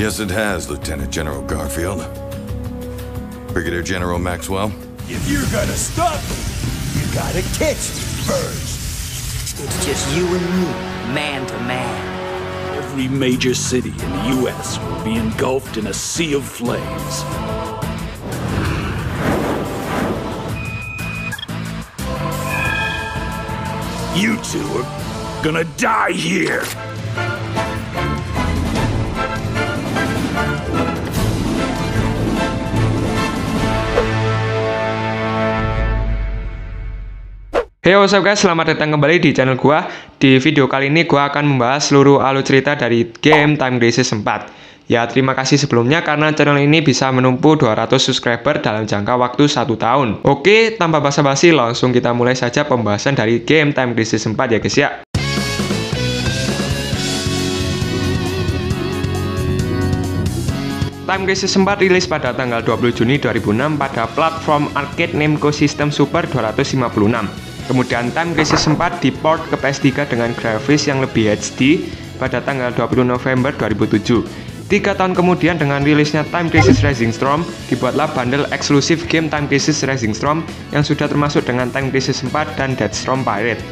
Yes, it has, Lieutenant General Garfield. Brigadier General Maxwell? If you're gonna stop me, you gotta catch me first. It's just you and me, man to man. Every major city in the U.S. will be engulfed in a sea of flames. You two are gonna die here! Hey what's up guys, selamat datang kembali di channel gua. Di video kali ini gua akan membahas seluruh alur cerita dari game Time Crisis 4. Ya, terima kasih sebelumnya karena channel ini bisa menumpu 200 subscriber dalam jangka waktu satu tahun. Oke, tanpa basa-basi langsung kita mulai saja pembahasan dari game Time Crisis 4 ya guys ya. Time Crisis 4 rilis pada tanggal 20 Juni 2006 pada platform arcade Namco System Super 256. Kemudian Time Crisis 4 diport ke PS3 dengan grafis yang lebih HD pada tanggal 20 November 2007. Tiga tahun kemudian dengan rilisnya Time Crisis Rising Storm, dibuatlah bundle eksklusif game Time Crisis Rising Storm yang sudah termasuk dengan Time Crisis 4 dan Deathstorm Pirate.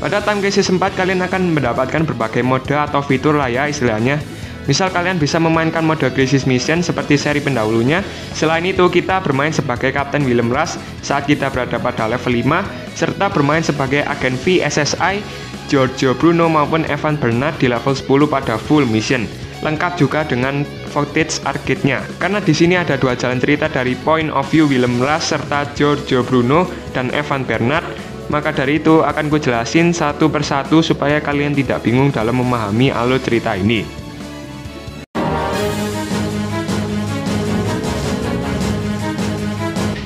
Pada Time Crisis 4 kalian akan mendapatkan berbagai mode atau fitur lah ya istilahnya Misal kalian bisa memainkan mode Crisis Mission seperti seri pendahulunya. Selain itu, kita bermain sebagai Kapten Willem Rush saat kita berada pada level 5, serta bermain sebagai agen VSSI, Giorgio Bruno maupun Evan Bernard di level 10 pada full mission. Lengkap juga dengan footage arcade-nya. Karena di sini ada dua jalan cerita dari point of view Willem Rush serta Giorgio Bruno dan Evan Bernard maka dari itu akan gue jelasin satu persatu supaya kalian tidak bingung dalam memahami alur cerita ini.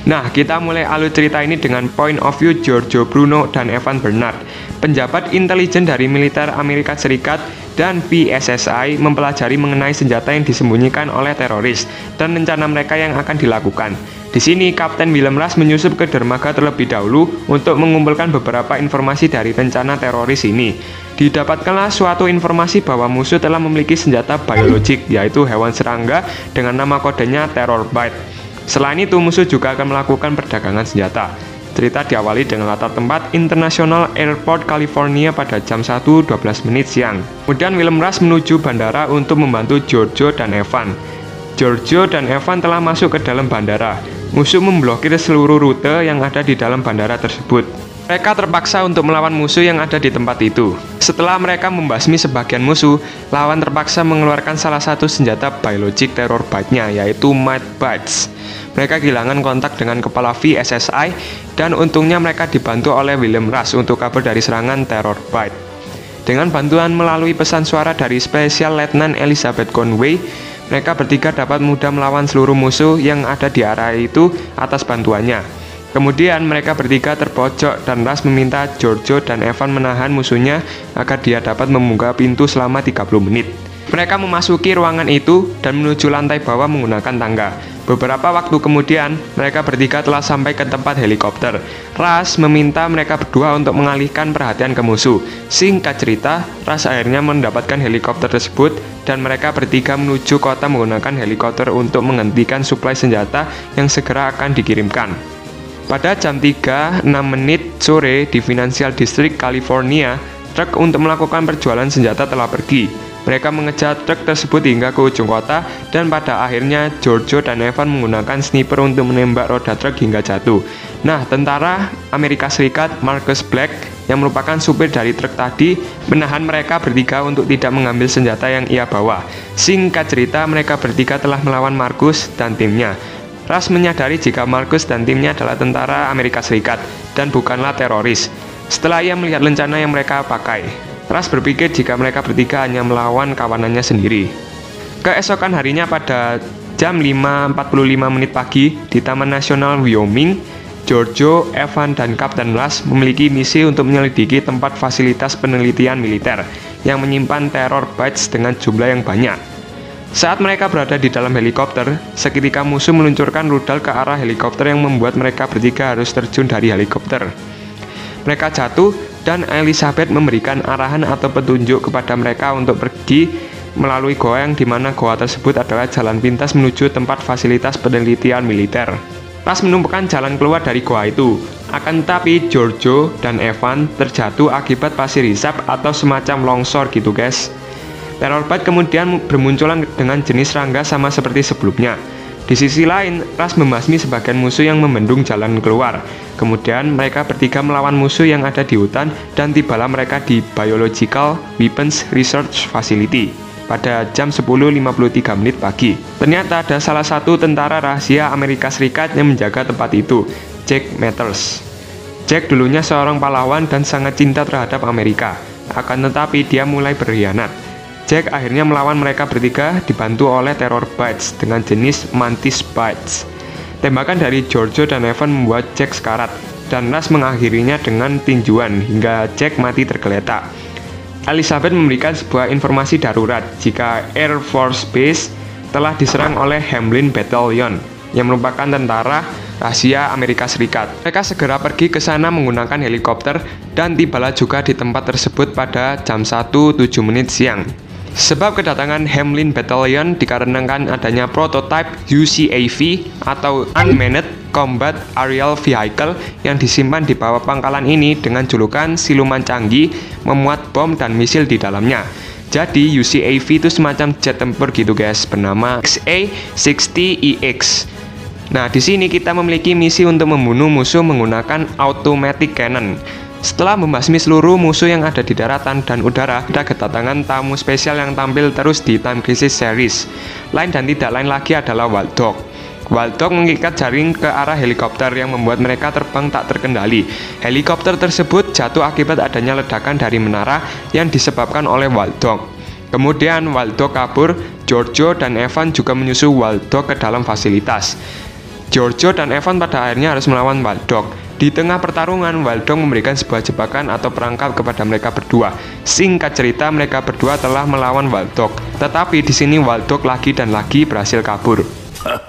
Nah, kita mulai alur cerita ini dengan point of view Giorgio Bruno dan Evan Bernard. Penjabat intelijen dari militer Amerika Serikat dan PSSI mempelajari mengenai senjata yang disembunyikan oleh teroris dan rencana mereka yang akan dilakukan. Di sini, Kapten Willem Rush menyusup ke dermaga terlebih dahulu untuk mengumpulkan beberapa informasi dari rencana teroris ini. Didapatkanlah suatu informasi bahwa musuh telah memiliki senjata biologik, yaitu hewan serangga dengan nama kodenya Terror Bite. Selain itu, musuh juga akan melakukan perdagangan senjata. Cerita diawali dengan latar tempat International Airport California pada jam 1.12 menit siang. Kemudian Willem Rush menuju bandara untuk membantu Giorgio dan Evan. Giorgio dan Evan telah masuk ke dalam bandara. Musuh memblokir seluruh rute yang ada di dalam bandara tersebut. Mereka terpaksa untuk melawan musuh yang ada di tempat itu. Setelah mereka membasmi sebagian musuh, lawan terpaksa mengeluarkan salah satu senjata biologik teror bite-nya, yaitu Might Bites. Mereka kehilangan kontak dengan kepala VSSI, dan untungnya mereka dibantu oleh William Rush untuk kabur dari serangan teror bite. Dengan bantuan melalui pesan suara dari Special Lieutenant Elizabeth Conway, mereka bertiga dapat mudah melawan seluruh musuh yang ada di area itu atas bantuannya. Kemudian mereka bertiga terpojok dan Ras meminta Giorgio dan Evan menahan musuhnya agar dia dapat membuka pintu selama 30 menit. Mereka memasuki ruangan itu dan menuju lantai bawah menggunakan tangga. Beberapa waktu kemudian, mereka bertiga telah sampai ke tempat helikopter. Ras meminta mereka berdua untuk mengalihkan perhatian ke musuh. Singkat cerita, Ras akhirnya mendapatkan helikopter tersebut dan mereka bertiga menuju kota menggunakan helikopter untuk menghentikan suplai senjata yang segera akan dikirimkan. Pada jam 3.06 menit sore di Financial District, California, truk untuk melakukan perjualan senjata telah pergi. Mereka mengejar truk tersebut hingga ke ujung kota dan pada akhirnya Giorgio dan Evan menggunakan sniper untuk menembak roda truk hingga jatuh. Nah, tentara Amerika Serikat Marcus Black yang merupakan supir dari truk tadi menahan mereka bertiga untuk tidak mengambil senjata yang ia bawa. Singkat cerita, mereka bertiga telah melawan Marcus dan timnya. Ras menyadari jika Marcus dan timnya adalah tentara Amerika Serikat dan bukanlah teroris. Setelah ia melihat lencana yang mereka pakai, Ras berpikir jika mereka bertiga hanya melawan kawanannya sendiri. Keesokan harinya pada jam 5.45 menit pagi di Taman Nasional Wyoming, Giorgio, Evan, dan Kapten Ras memiliki misi untuk menyelidiki tempat fasilitas penelitian militer yang menyimpan teror bites dengan jumlah yang banyak. Saat mereka berada di dalam helikopter, seketika musuh meluncurkan rudal ke arah helikopter yang membuat mereka bertiga harus terjun dari helikopter. Mereka jatuh dan Elizabeth memberikan arahan atau petunjuk kepada mereka untuk pergi melalui goa yang di mana goa tersebut adalah jalan pintas menuju tempat fasilitas penelitian militer. Ras menumpahkan jalan keluar dari goa itu. Akan tetapi Giorgio dan Evan terjatuh akibat pasir hisap atau semacam longsor gitu guys. Terror Bite kemudian bermunculan dengan jenis rangga sama seperti sebelumnya. Di sisi lain, Ras membasmi sebagian musuh yang membendung jalan keluar. Kemudian mereka bertiga melawan musuh yang ada di hutan dan tibalah mereka di Biological Weapons Research Facility pada jam 10.53 menit pagi. Ternyata ada salah satu tentara rahasia Amerika Serikat yang menjaga tempat itu, Jack Matters. Jack dulunya seorang pahlawan dan sangat cinta terhadap Amerika, akan tetapi dia mulai berkhianat. Jack akhirnya melawan mereka bertiga dibantu oleh terror bites dengan jenis mantis bites. Tembakan dari Giorgio dan Evan membuat Jack sekarat, dan Ras mengakhirinya dengan tinjuan hingga Jack mati tergeletak. Elizabeth memberikan sebuah informasi darurat jika Air Force Base telah diserang oleh Hamlin Battalion yang merupakan tentara rahasia Amerika Serikat. Mereka segera pergi ke sana menggunakan helikopter dan tibalah juga di tempat tersebut pada jam 1.07 menit siang. Sebab kedatangan Hamlin Battalion dikarenakan adanya prototipe UCAV atau Unmanned Combat Aerial Vehicle yang disimpan di bawah pangkalan ini dengan julukan siluman canggih memuat bom dan misil di dalamnya. Jadi UCAV itu semacam jet tempur gitu guys bernama XA-60EX. Nah, di sini kita memiliki misi untuk membunuh musuh menggunakan automatic cannon. Setelah membasmi seluruh musuh yang ada di daratan dan udara, kita kedatangan tamu spesial yang tampil terus di Time Crisis series. Lain dan tidak lain lagi adalah Wild Dog. Wild Dog mengikat jaring ke arah helikopter yang membuat mereka terbang tak terkendali. Helikopter tersebut jatuh akibat adanya ledakan dari menara yang disebabkan oleh Wild Dog. Kemudian Wild Dog kabur, Giorgio dan Evan juga menyusul Wild Dog ke dalam fasilitas. Giorgio dan Evan pada akhirnya harus melawan Wild Dog. Di tengah pertarungan, Waldong memberikan sebuah jebakan atau perangkap kepada mereka berdua. Singkat cerita, mereka berdua telah melawan Waldog, tetapi di sini Waldog lagi dan lagi berhasil kabur.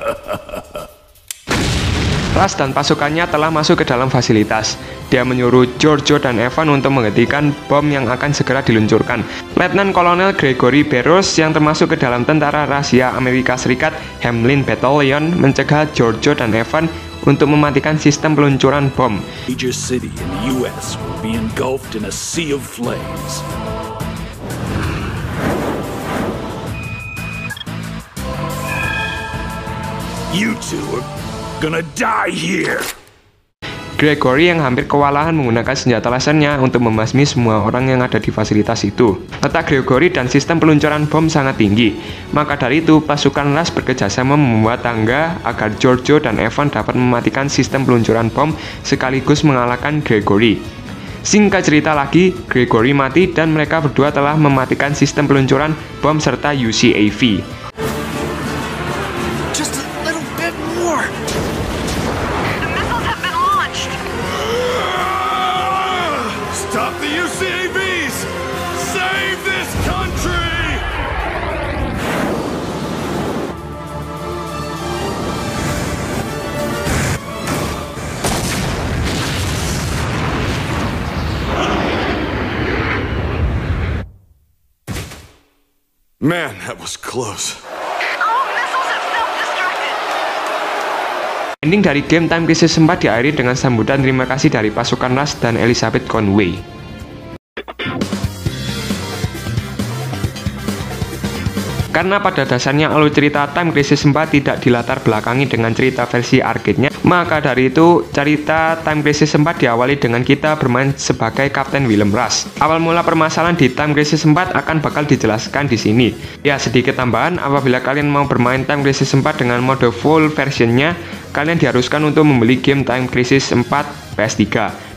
Ras dan pasukannya telah masuk ke dalam fasilitas. Dia menyuruh Giorgio dan Evan untuk menghentikan bom yang akan segera diluncurkan. Letnan Kolonel Gregory Barrows yang termasuk ke dalam tentara rahasia Amerika Serikat Hamlin Battalion mencegah Giorgio dan Evan untuk mematikan sistem peluncuran bom. Major city in the US will be engulfed in a sea of flames. You two are gonna die here. Gregory yang hampir kewalahan menggunakan senjata lasernya untuk membasmi semua orang yang ada di fasilitas itu. Letak Gregory dan sistem peluncuran bom sangat tinggi, maka dari itu pasukan Las bekerjasama membuat tangga agar Giorgio dan Evan dapat mematikan sistem peluncuran bom sekaligus mengalahkan Gregory. Singkat cerita lagi, Gregory mati dan mereka berdua telah mematikan sistem peluncuran bom serta UCAV. Stop the UCAVs! Save this country! Man, that was close. Ending dari game Time Crisis 4 diakhiri dengan sambutan terima kasih dari pasukan Ras dan Elizabeth Conway. Karena pada dasarnya alur cerita Time Crisis 4 tidak dilatar belakangi dengan cerita versi arcade-nya, maka dari itu cerita Time Crisis 4 diawali dengan kita bermain sebagai Kapten Willem Rush. Awal mula permasalahan di Time Crisis 4 akan bakal dijelaskan di sini. Ya, sedikit tambahan, apabila kalian mau bermain Time Crisis 4 dengan mode full versionnya, kalian diharuskan untuk membeli game Time Crisis 4 PS3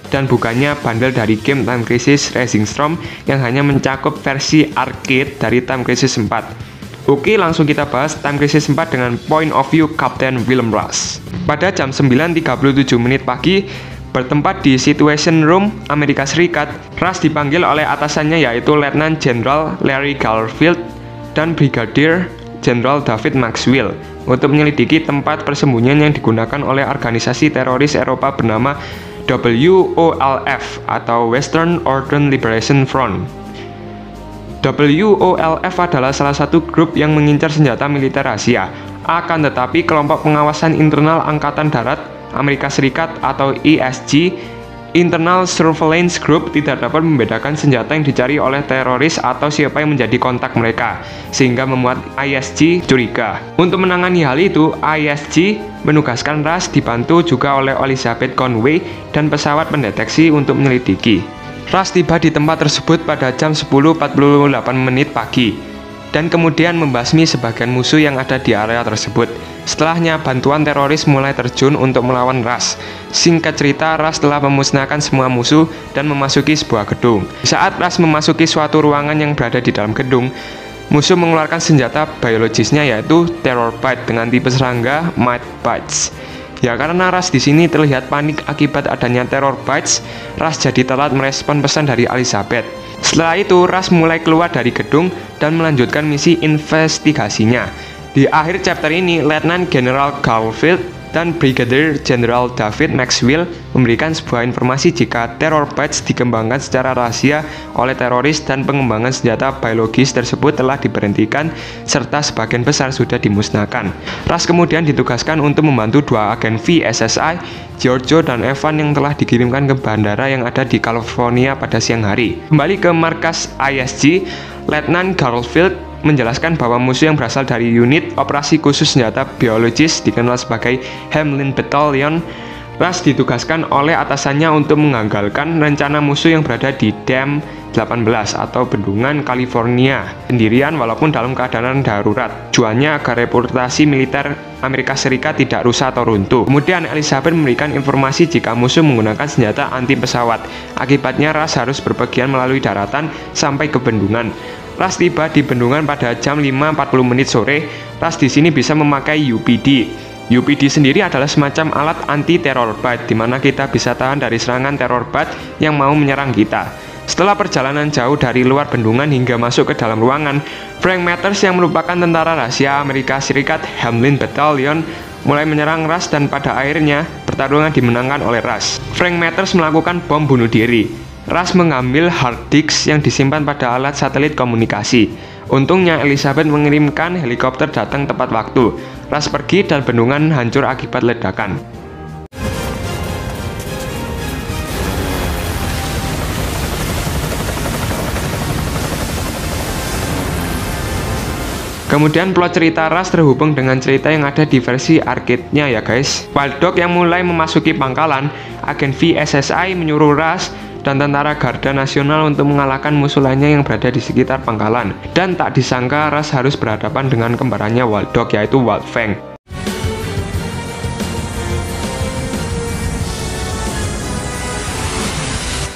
dan bukannya bundle dari game Time Crisis Racing Storm yang hanya mencakup versi arcade dari Time Crisis 4. Oke, langsung kita bahas Time Crisis 4 dengan point of view Captain Willem Rush. Pada jam 9.37 menit pagi, bertempat di Situation Room Amerika Serikat, Rush dipanggil oleh atasannya yaitu Letnan Jenderal Larry Garfield dan Brigadier Jenderal David Maxwell untuk menyelidiki tempat persembunyian yang digunakan oleh organisasi teroris Eropa bernama WOLF atau Western Order Liberation Front. WOLF adalah salah satu grup yang mengincar senjata militer rahasia. Akan tetapi kelompok pengawasan internal Angkatan Darat Amerika Serikat atau ESG Internal Surveillance Group tidak dapat membedakan senjata yang dicari oleh teroris atau siapa yang menjadi kontak mereka, sehingga membuat ISG curiga. Untuk menangani hal itu, ISG menugaskan RAS dibantu juga oleh Elizabeth Conway dan pesawat pendeteksi untuk menyelidiki. RAS tiba di tempat tersebut pada jam 10.48 menit pagi dan kemudian membasmi sebagian musuh yang ada di area tersebut. Setelahnya, bantuan teroris mulai terjun untuk melawan RAS. Singkat cerita, RAS telah memusnahkan semua musuh dan memasuki sebuah gedung. Saat RAS memasuki suatu ruangan yang berada di dalam gedung, musuh mengeluarkan senjata biologisnya yaitu Terror Bite dengan tipe serangga Might Bites. Ya karena Ras di sini terlihat panik akibat adanya teror bites, Ras jadi telat merespon pesan dari Elizabeth. Setelah itu, Ras mulai keluar dari gedung dan melanjutkan misi investigasinya. Di akhir chapter ini, Letnan General Garfield dan Brigadier General David Maxwell memberikan sebuah informasi jika teror batch dikembangkan secara rahasia oleh teroris dan pengembangan senjata biologis tersebut telah diberhentikan serta sebagian besar sudah dimusnahkan. Ras kemudian ditugaskan untuk membantu dua agen VSSI, Giorgio dan Evan yang telah dikirimkan ke bandara yang ada di California pada siang hari. Kembali ke markas ISG, Letnan Garfield menjelaskan bahwa musuh yang berasal dari unit operasi khusus senjata biologis dikenal sebagai Hamlin Battalion Ras ditugaskan oleh atasannya untuk mengagalkan rencana musuh yang berada di Dam 18 atau Bendungan California sendirian walaupun dalam keadaan darurat. Tujuannya agar reputasi militer Amerika Serikat tidak rusak atau runtuh. Kemudian Elizabeth memberikan informasi jika musuh menggunakan senjata anti pesawat. Akibatnya Ras harus berpergian melalui daratan sampai ke bendungan. Ras tiba di bendungan pada jam 5.40 menit sore. Ras di sini bisa memakai UPD. UPD sendiri adalah semacam alat anti teror bat di mana kita bisa tahan dari serangan teror bat yang mau menyerang kita. Setelah perjalanan jauh dari luar bendungan hingga masuk ke dalam ruangan, Frank Matters yang merupakan tentara rahasia Amerika Serikat Hamlin Battalion mulai menyerang Ras dan pada akhirnya pertarungan dimenangkan oleh Ras. Frank Matters melakukan bom bunuh diri. Ras mengambil hard disk yang disimpan pada alat satelit komunikasi. Untungnya Elizabeth mengirimkan helikopter datang tepat waktu. Ras pergi dan bendungan hancur akibat ledakan. Kemudian plot cerita Ras terhubung dengan cerita yang ada di versi arcade-nya ya guys. Wild Dog yang mulai memasuki pangkalan, agen VSSI menyuruh Ras dan tentara Garda Nasional untuk mengalahkan musuh lainnya yang berada di sekitar pangkalan. Dan tak disangka Ras harus berhadapan dengan kembarannya Waldog yaitu Waldfang.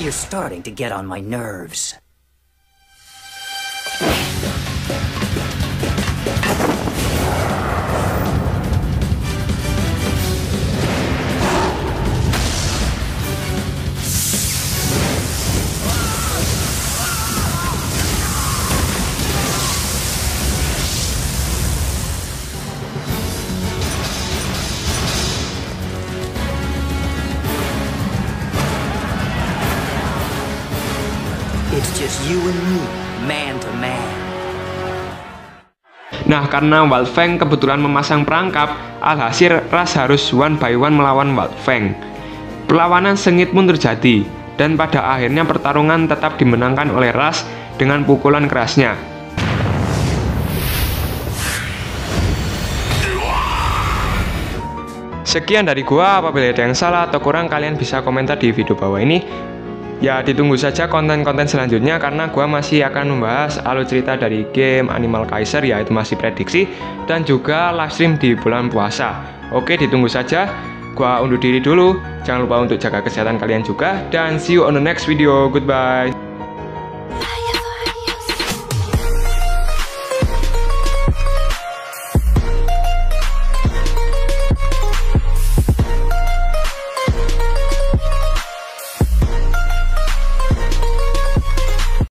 You're starting to get on my nerves. Karena Wildfang kebetulan memasang perangkap, alhasil Ras harus one by one melawan Wildfang. Perlawanan sengit pun terjadi, dan pada akhirnya pertarungan tetap dimenangkan oleh Ras dengan pukulan kerasnya. Sekian dari gua, apabila ada yang salah atau kurang kalian bisa komentar di video bawah ini. Ya ditunggu saja konten-konten selanjutnya karena gua masih akan membahas alur cerita dari game Animal Kaiser yaitu masih prediksi dan juga live stream di bulan puasa. Oke ditunggu saja. Gua undur diri dulu. Jangan lupa untuk jaga kesehatan kalian juga dan see you on the next video. Goodbye.